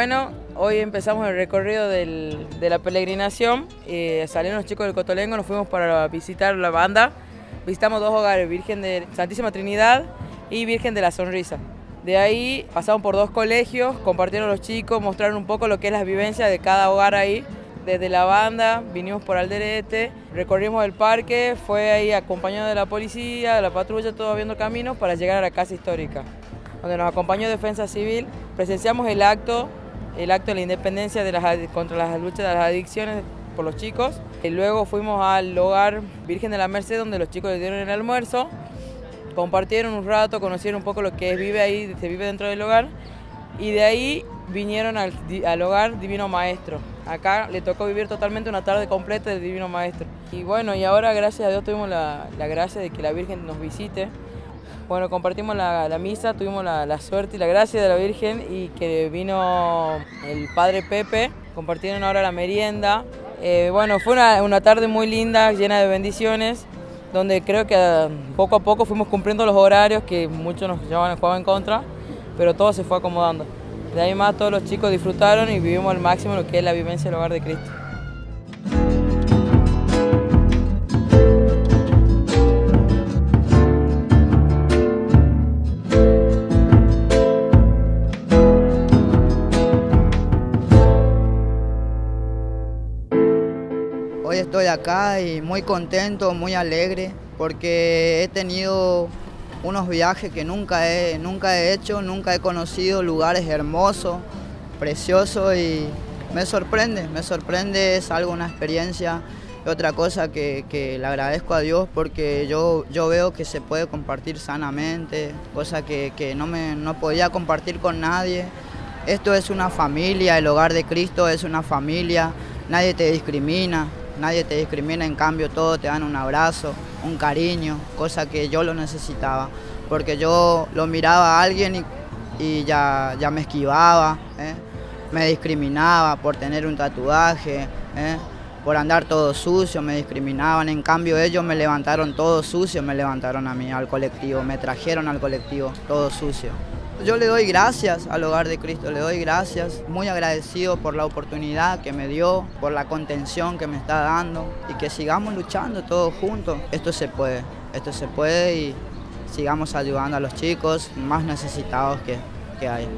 bueno, hoy empezamos el recorrido de la peregrinación. Eh, salieron los chicos del Cotolengo, nos fuimos para visitar la banda. Visitamos dos hogares, Virgen de Santísima Trinidad y Virgen de la Sonrisa. De ahí pasamos por dos colegios, compartieron los chicos, mostraron un poco lo que es la vivencia de cada hogar ahí. Desde la banda vinimos por Alderete, recorrimos el parque, fue ahí acompañado de la policía, de la patrulla, todo viendo caminos para llegar a la casa histórica, donde nos acompañó Defensa Civil. Presenciamos el acto, el acto de la independencia de las, contra las luchas de las adicciones por los chicos. Y luego fuimos al hogar Virgen de la Merced, donde los chicos les dieron el almuerzo compartieron un rato, conocieron un poco lo que vive ahí, se vive dentro del hogar y de ahí vinieron al, hogar Divino Maestro. Acá le tocó vivir totalmente una tarde completa del Divino Maestro. Y bueno, y ahora gracias a Dios tuvimos la, gracia de que la Virgen nos visite. Bueno, compartimos la, misa, tuvimos la, suerte y la gracia de la Virgen y que vino el Padre Pepe, compartieron ahora la merienda. Eh, bueno, fue una, tarde muy linda, llena de bendiciones donde creo que ah, poco a poco fuimos cumpliendo los horarios que muchos nos llevaban juego en contra, pero todo se fue acomodando. De ahí más todos los chicos disfrutaron y vivimos al máximo lo que es la vivencia del hogar de Cristo. Estoy acá y muy contento, muy alegre, porque he tenido unos viajes que nunca he, nunca he hecho, nunca he conocido lugares hermosos, preciosos y me sorprende, me sorprende, es algo, una experiencia. Otra cosa que, le agradezco a Dios porque yo, yo veo que se puede compartir sanamente, cosa que, que no, me, no podía compartir con nadie. Esto es una familia, el hogar de Cristo es una familia, nadie te discrimina, nadie te discrimina, en cambio todo te dan un abrazo, un cariño, cosa que yo lo necesitaba, porque yo lo miraba a alguien y, ya, ya me esquivaba, ¿eh? me discriminaba por tener un tatuaje, ¿eh? por andar todo sucio, me discriminaban, en cambio ellos me levantaron todo sucio, me levantaron a mí, al colectivo, me trajeron al colectivo todo sucio. Yo le doy gracias al Hogar de Cristo, le doy gracias, muy agradecido por la oportunidad que me dio, por la contención que me está dando y que sigamos luchando todos juntos. Esto se puede, esto se puede y sigamos ayudando a los chicos más necesitados que, que hay.